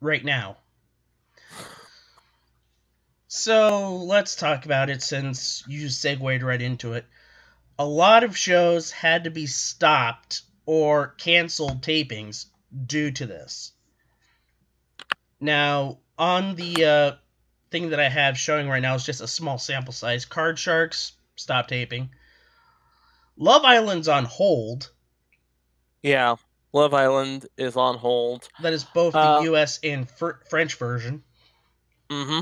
right now. So let's talk about it since you segued right into it. A lot of shows had to be stopped or canceled tapings due to this. Now, on the uh, thing that I have showing right now is just a small sample size. Card Sharks stop taping. Love Island's on hold. Yeah, Love Island is on hold. That is both the Uh, U.S. and fr- French version. Mm-hmm.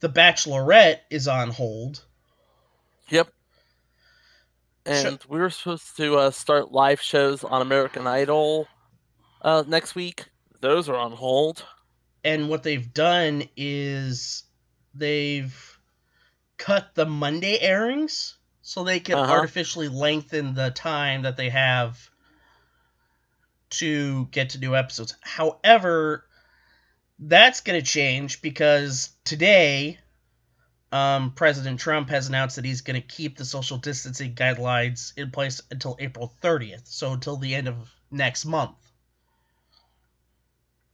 The Bachelorette is on hold. Yep. And we were supposed to uh, start live shows on American Idol uh, next week. Those are on hold. And what they've done is they've cut the Monday airings so they can Uh-huh. artificially lengthen the time that they have to get to new episodes. However, that's going to change because today um, President Trump has announced that he's going to keep the social distancing guidelines in place until April 30th, so until the end of next month.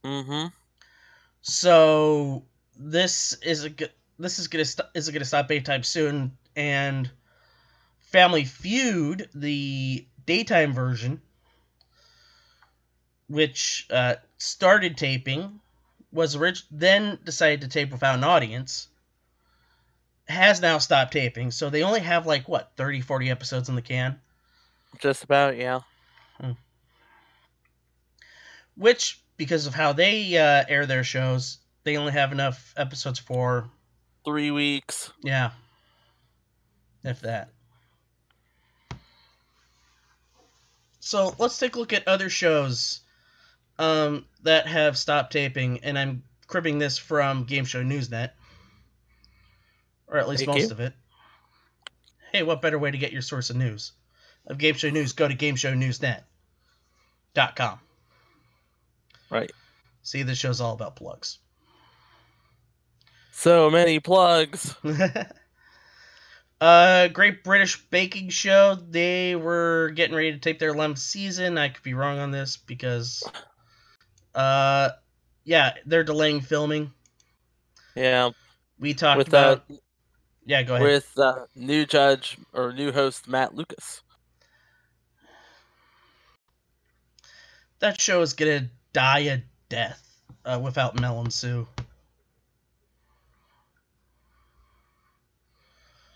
Mm-hmm. So this is a g- this is gonna st- is gonna stop anytime soon, and Family Feud, the daytime version, which uh, started taping, was orig- then decided to tape without an audience, has now stopped taping. So they only have like what 30, 40 episodes in the can. Just about, yeah. which because of how they uh, air their shows they only have enough episodes for Three weeks. yeah if that so let's take a look at other shows um, that have stopped taping and i'm cribbing this from game show newsnet or at least Thank most you. of it hey what better way to get your source of news of game show news go to gameshownewsnet.com Right. See, this show's all about plugs. So many plugs. uh, Great British Baking Show. They were getting ready to tape their 11th season. I could be wrong on this because, uh, yeah, they're delaying filming. Yeah. We talked With uh, about. yeah, go ahead. with uh, new judge or new host Matt Lucas. that show is gonna die a death uh, without Mel and Sue.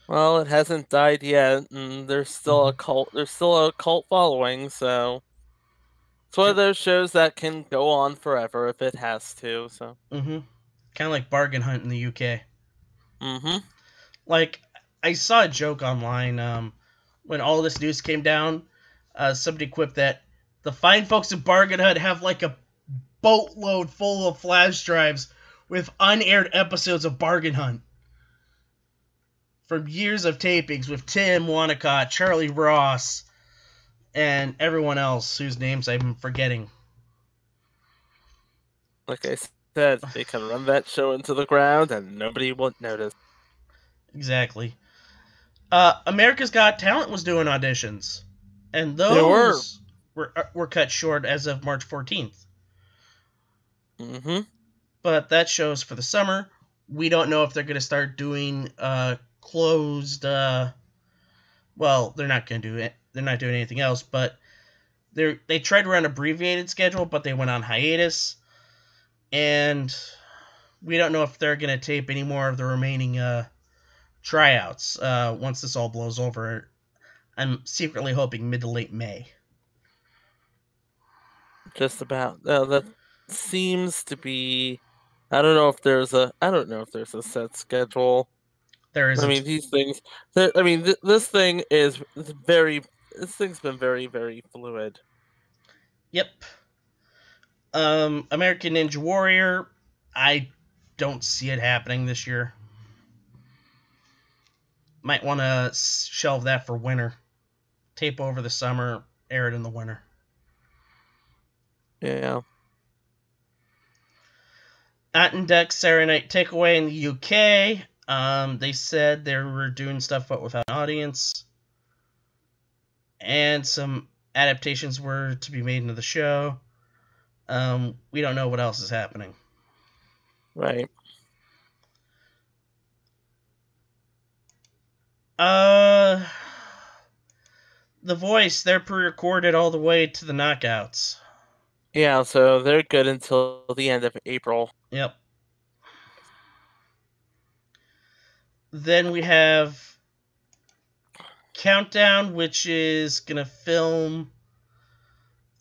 Well, it hasn't died yet, and there's still a cult. There's still a cult following, so it's one of those shows that can go on forever if it has to. So, Mm-hmm. Kind of like Bargain Hunt in the UK. mm-hmm. like I saw a joke online um, when all this news came down. Uh, somebody quipped that the fine folks at Bargain Hunt have like a boatload full of flash drives with unaired episodes of Bargain Hunt from years of tapings with Tim Wonnacott, Charlie Ross, and everyone else whose names I'm forgetting. like I said, they can run that show into the ground and nobody will notice. Exactly. Uh, America's Got Talent was doing auditions, and those were. were uh, were cut short as of March 14th. Mm-hmm. But that shows for the summer. We don't know if they're going to start doing uh, closed. Uh, well, they're not going to do it. They're not doing anything else. But they they tried to run an abbreviated schedule, but they went on hiatus, and we don't know if they're going to tape any more of the remaining uh, tryouts uh, once this all blows over. I'm secretly hoping mid to late May. Just about. Uh, that seems to be. I don't know if there's a. I don't know if there's a set schedule. There is I mean, these things. I mean, th- this thing is very. This thing's been very, very fluid. Yep. Um, American Ninja Warrior. I don't see it happening this year. Might want to shelve that for winter. Tape over the summer, air it in the winter. Yeah. Ant and Dec Saturday Night Takeaway in the UK. Um, they said they were doing stuff but without an audience. And some adaptations were to be made into the show. Um, we don't know what else is happening. Right. Uh, the voice they're pre-recorded all the way to the knockouts. Yeah, so they're good until the end of April. Yep. Then we have Countdown, which is gonna film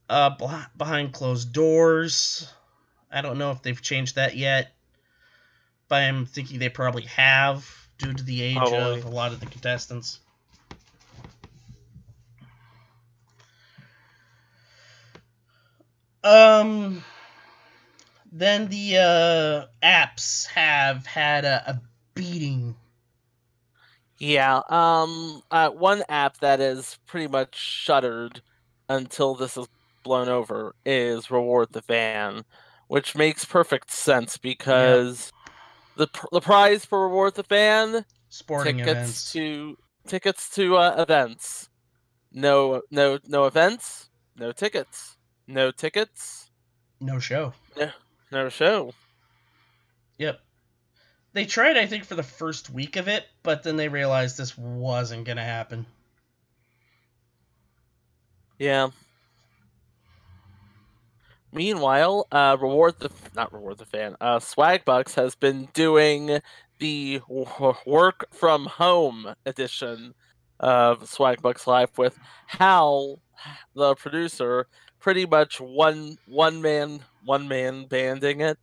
uh behind closed doors. I don't know if they've changed that yet, but I'm thinking they probably have due to the age Probably. of a lot of the contestants. Um, then the uh, apps have had a, a beating. Yeah, um, uh, one app that is pretty much shuttered until this is blown over is Reward the Fan, which makes perfect sense because the pr- the prize for Reward the Fan Sporting tickets events. to tickets to uh, events. No, no, no events. No tickets. No tickets. No show. No show. Yep. They tried, I think, for the first week of it, but then they realized this wasn't gonna happen. Yeah. Meanwhile, uh, reward the not reward the fan. Uh, Swagbucks has been doing the work from home edition of Swagbucks Live with Hal, the producer, pretty much one one man one man banding it.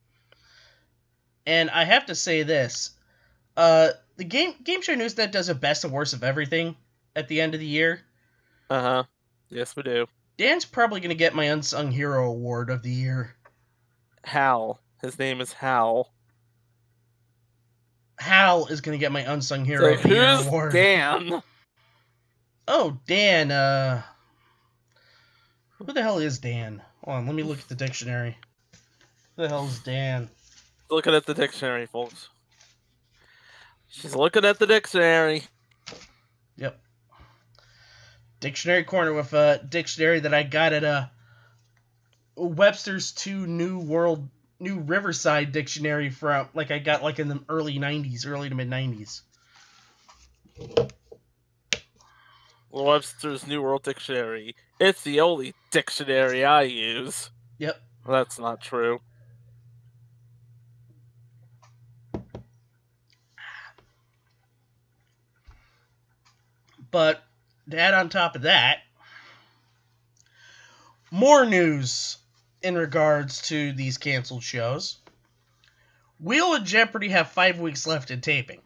And I have to say this: uh, the game Game Show Newsnet does a best and worst of everything at the end of the year. Uh huh. Yes, we do. Dan's probably gonna get my unsung hero award of the year. Hal. His name is Hal. Hal is gonna get my unsung hero So of the year who's award. Dan? Oh, Dan. Uh, who the hell is Dan? Hold on, let me look at the dictionary. Who the hell is Dan? Looking at the dictionary, folks. She's looking at the dictionary. Yep. Dictionary corner with a dictionary that I got at a Webster's Two New World New Riverside dictionary from uh, like I got like in the early '90s, early to mid '90s. Webster's New World Dictionary. It's the only dictionary I use. Yep. That's not true. But to add on top of that, more news in regards to these canceled shows. Wheel of Jeopardy have five weeks left in taping.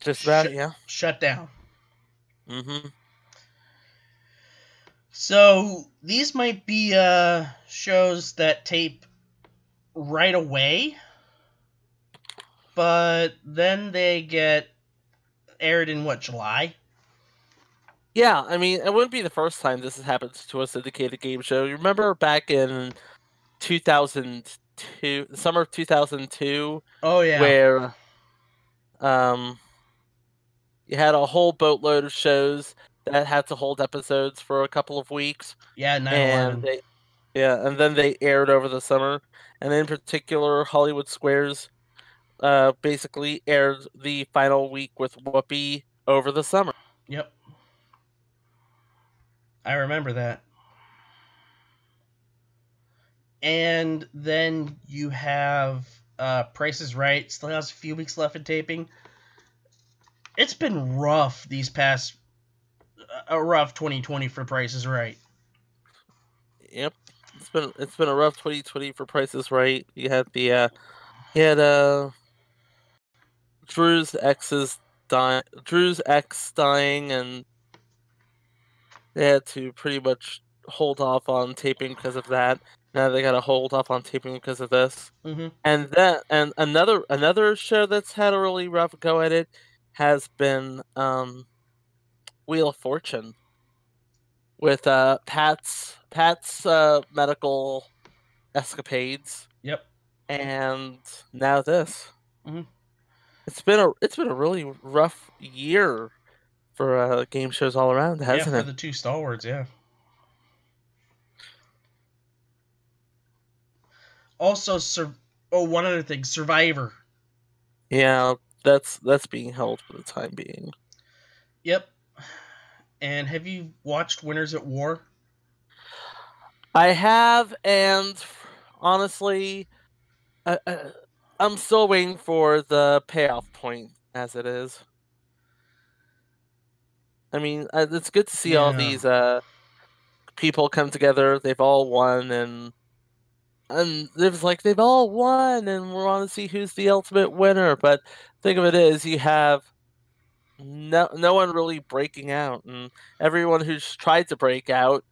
Just about, Shut- yeah. Shut down. Mm-hmm. So these might be uh, shows that tape right away, but then they get aired in what July? Yeah, I mean, it wouldn't be the first time this has happened to a syndicated game show. You remember back in 2002, the summer of 2002, Oh yeah, where um you had a whole boatload of shows that had to hold episodes for a couple of weeks yeah, 9/11. and they yeah and then they aired over the summer and in particular hollywood squares uh basically aired the final week with whoopi over the summer Yep. I remember that. And then you have uh Price is Right, still has a few weeks left in taping. It's been rough these past a rough 2020 for Price is Right. yep it's been it's been a rough 2020 for prices right you had the uh you had uh drew's ex's dying drew's ex dying and they had to pretty much hold off on taping because of that now they gotta hold off on taping because of this Mm-hmm. and then and another another show that's had a really rough go at it has been um wheel of fortune with uh pat's pat's uh medical escapades Yep. and now this Mhm. It's been a it's been a really rough year for uh game shows all around hasn't for it the two stalwarts, yeah. Also, sur- oh, one other thing, Survivor. Yeah, that's that's being held for the time being. Yep. And have you watched Winners at War? I have, and honestly, I, I, I'm still waiting for the payoff point as it is. I mean, uh, it's good to see all these uh, people come together. They've all won, and and there's like they've all won, and we want to see who's the ultimate winner. But think of it as you have no no one really breaking out, and everyone who's tried to break out,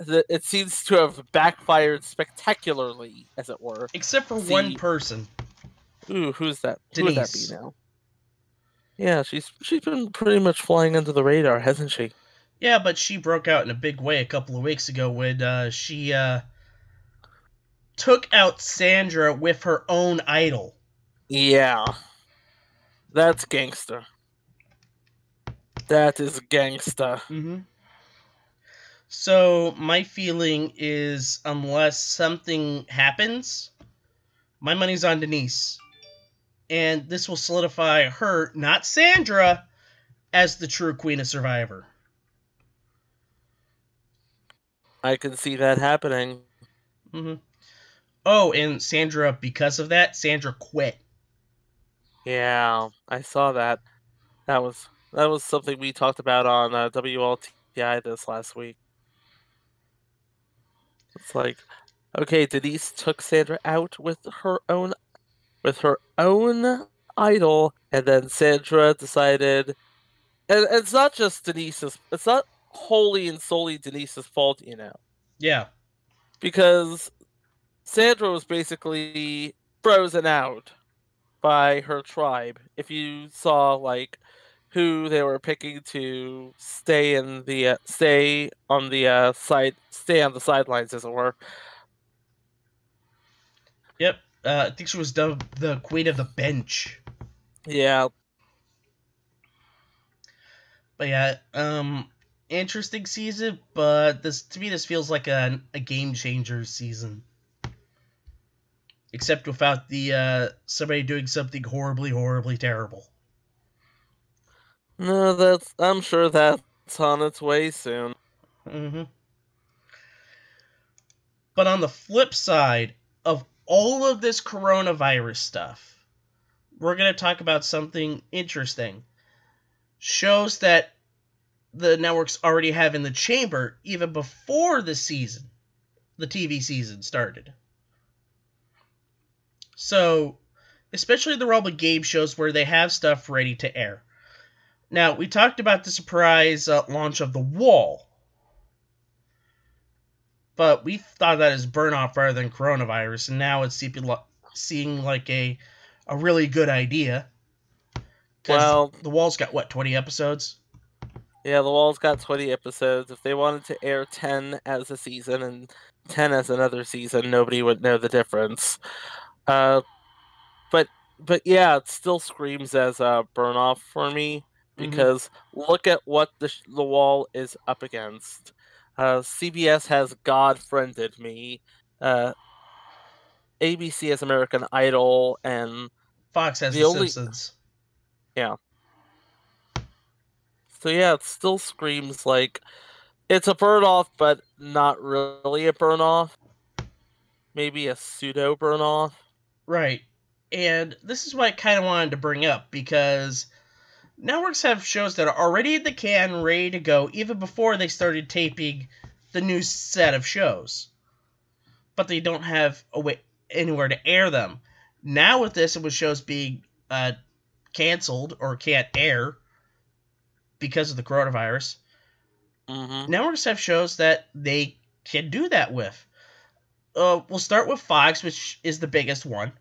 it seems to have backfired spectacularly, as it were. Except for one person. Ooh, who's that? Who would that be now? Yeah, she's she's been pretty much flying under the radar, hasn't she? Yeah, but she broke out in a big way a couple of weeks ago when uh, she uh, took out Sandra with her own idol. Yeah. That's gangster. That is gangster. Mm-hmm. So my feeling is, unless something happens, my money's on Denise, and this will solidify her, not Sandra, as the true Queen of Survivor. I can see that happening. hmm Oh, and Sandra, because of that, Sandra quit. Yeah, I saw that. That was that was something we talked about on uh, WLTI this last week. It's like, okay, Denise took Sandra out with her own with her own idol, and then Sandra decided, and it's not just Denise's. It's not wholly and solely Denise's fault, you know, Yeah. because Sandra was basically frozen out by her tribe. If you saw like who they were picking to stay in the uh, stay on the uh, side, stay on the sidelines, as it were. Yep. Uh, I think she was dubbed the Queen of the Bench. Yeah, But yeah, um, interesting season. But this to me, this feels like a a game changer season. Except without the uh, somebody doing something horribly, horribly terrible. no, that's I'm sure that's on its way soon. hmm But on the flip side of all of this coronavirus stuff, we're going to talk about something interesting. Shows that the networks already have in the chamber even before the season, the TV season started. So, especially the of game shows where they have stuff ready to air. Now, we talked about the surprise uh, launch of The Wall but we thought that as burn off rather than coronavirus, and now it's seeing like a a really good idea. Well, the wall's got what twenty episodes. yeah, The Wall's got 20 episodes. If they wanted to air 10 as a season and 10 as another season, nobody would know the difference. Uh, but but yeah, it still screams as a burn off for me Mhm. because look at what the the wall is up against. Uh, CBS has God friended me. Uh, ABC has American Idol, and Fox has The The, only- Simpsons. so yeah, it still screams like it's a burn off, but not really a burn off. Maybe a pseudo burn off. Right. And this is what I kind of wanted to bring up because networks have shows that are already in the can, ready to go, even before they started taping the new set of shows. But they don't have a way anywhere to air them. Now with this, with shows being uh, canceled or can't air because of the coronavirus, hmm networks have shows that they can do that with. Uh, we'll start with Fox, which is the biggest one,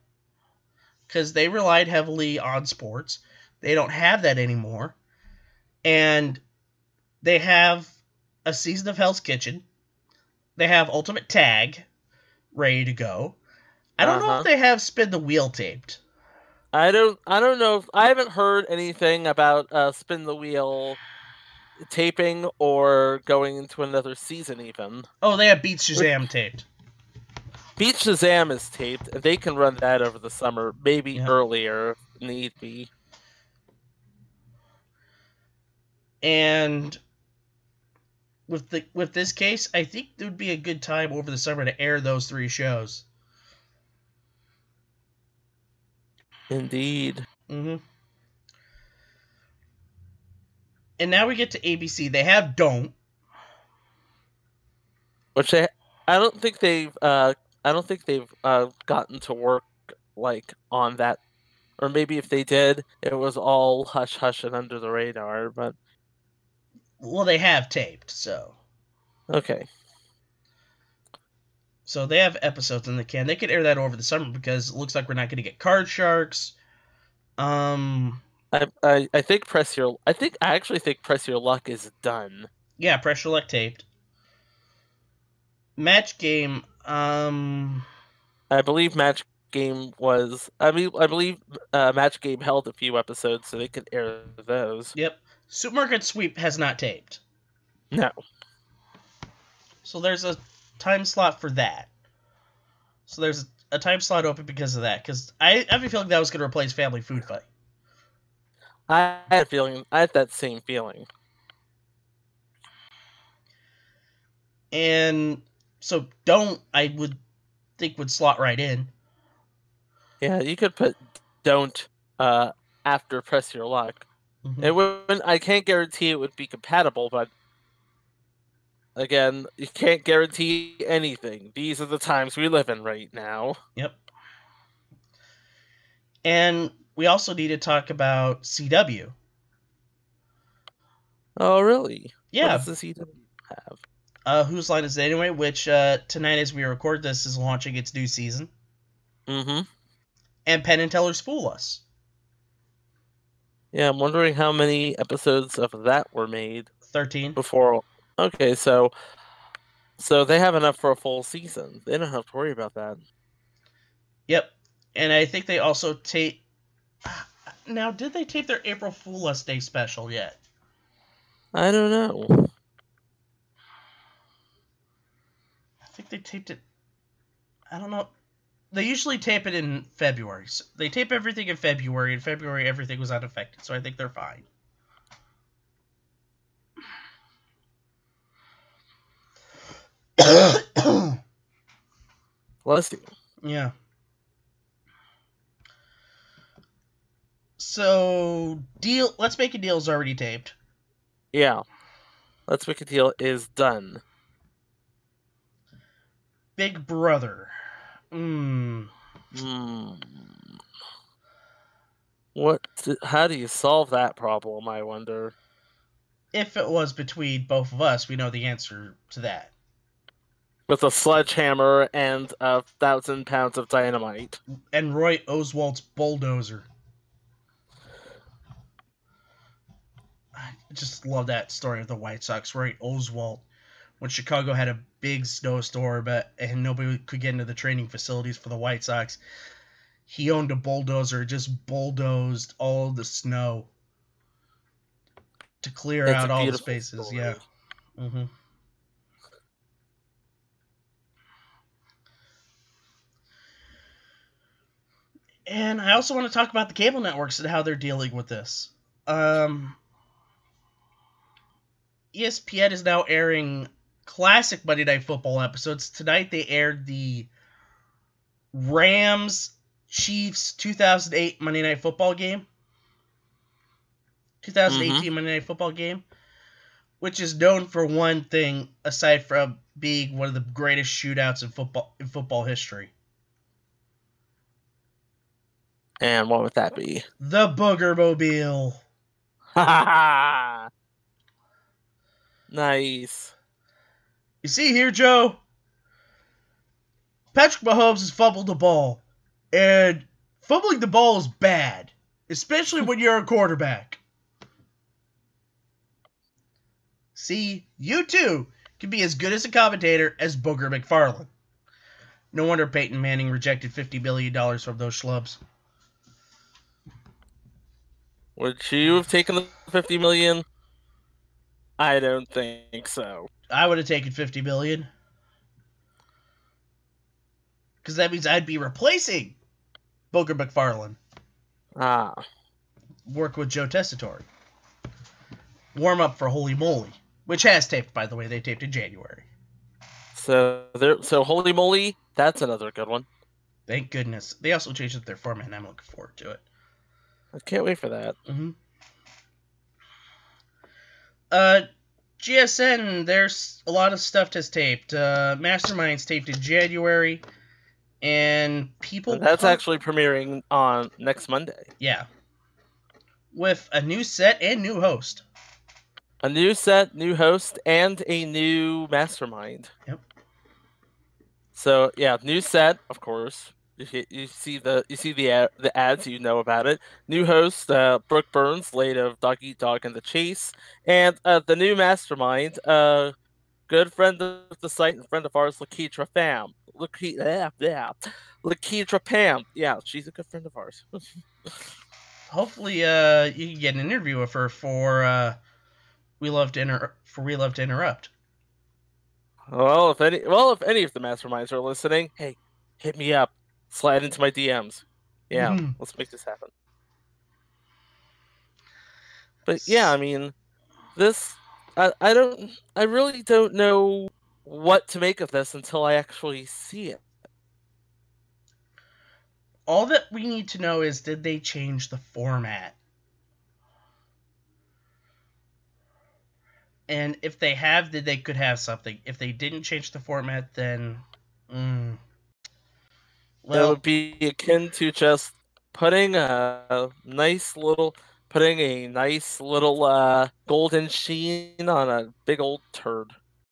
because they relied heavily on sports. They don't have that anymore, and they have a season of Hell's Kitchen. They have Ultimate Tag ready to go. I don't know Uh-huh. if they have Spin the Wheel taped. I don't. I don't know. If, I haven't heard anything about uh, spin the wheel taping or going into another season. Even Oh, they have Beat Shazam taped. Beat Shazam is taped, and they can run that over the summer, maybe Yeah. earlier if need be. And with the with this case, I think it would be a good time over the summer to air those three shows. Indeed. hmm And now we get to ABC. They have Don't. Which they, I don't think they've, uh, I don't think they've uh, gotten to work like on that, or maybe if they did, it was all hush hush and under the radar. But Well, they have taped, so okay, so they have episodes in the can. They could air that over the summer because it looks like we're not going to get Card Sharks. Um, I, I, I think press your, I think I actually think press your luck is done. yeah, press your Luck taped. Match game. Um, I believe match game was, I mean, I believe uh, match game held a few episodes, so they could air those. yep. Supermarket Sweep has not taped. No, So there's a time slot for that. So there's a time slot open because of that. Because I, I have a feeling that was going to replace Family Food Fight. I had a feeling, I had that same feeling. And so don't, I would think, would slot right in. Yeah, you could put don't uh after press your luck. Mhm. It wouldn't. I can't guarantee it would be compatible, but again, you can't guarantee anything. These are the times we live in right now. Yep. And we also need to talk about CW. Oh, really? Yeah. What does the CW have? Uh, Whose Line Is It Anyway? Which uh, tonight, as we record this, is launching its new season. Mm-hmm. And Penn and Teller's Fool Us. Yeah, I'm wondering how many episodes of that were made 13. before. Okay, so so they have enough for a full season. They don't have to worry about that. Yep. And I think they also tape. Now, did they tape their April Fool's Day special yet? I don't know. I think they taped it. I don't know. They usually tape it in February. So they tape everything in February. In February, everything was unaffected, so I think they're fine. Let's see. yeah. So deal. Let's make a deal is already taped. Yeah. Let's make a deal is done. Big Brother. Hmm. Hmm. What? d- How do you solve that problem? I wonder. If it was between both of us, we know the answer to that. With a sledgehammer and a thousand pounds of dynamite. and Roy Oswald's bulldozer. I just love that story of the White Sox. Roy Oswald, when Chicago had a big snowstorm, but and nobody could get into the training facilities for the White Sox, he owned a bulldozer, just bulldozed all the snow to clear It's out all the spaces. story. Yeah. hmm And I also want to talk about the cable networks and how they're dealing with this. Um, ESPN is now airing classic Monday Night Football episodes. Tonight they aired the Rams Chiefs 2008 Monday Night Football game. 2018 mm-hmm. Monday Night Football game, which is known for one thing aside from being one of the greatest shootouts in football in football history. And what would that be? The Booger Mobile. Nice. You see here, Joe? Patrick Mahomes has fumbled the ball. And fumbling the ball is bad, especially when you're a quarterback. See, you too can be as good as a commentator as Booger McFarland. No wonder Peyton Manning rejected $50 million from those schlubs. Would you have taken the fifty million? I don't think so. I would have taken $50 million. because that means I'd be replacing Booger McFarland. Ah, Work with Joe Tessitore. Warm up for Holy Moly, which has taped, by the way. They taped in January. so there. So holy moly, that's another good one. Thank goodness. They also changed up their format, and I'm looking forward to it. I can't wait for that. Mm-hmm. Uh, GSN, there's a lot of stuff has taped. Uh, Masterminds taped in January, and people. That's actually premiering on next Monday. yeah, with a new set and new host. A new set, new host, and a new mastermind. Yep. So yeah, new set, of course. You, see- you see the you see the ad, the ads, you know about it. New host, uh, Brooke Burns, late of Dog Eat Dog and the Chase, and uh, the new mastermind, uh, good friend of the site and friend of ours, Lakeitra Pham. Lakeitra, yeah, Lakeitra Pam. Yeah, she's a good friend of ours. Hopefully, uh, you can get an interview with her for uh, we love to inter- for we love to interrupt. Well, if any, well, if any of the masterminds are listening, hey, hit me up. Slide into my DMs. Yeah, Mhm. let's make this happen. But yeah, I mean, this, I, I don't, I really don't know what to make of this until I actually see it. All that we need to know is did they change the format? And if they have, then they could have something. If they didn't change the format, then. Mm, well, would be akin to just putting a nice little, putting a nice little uh, golden sheen on a big old turd.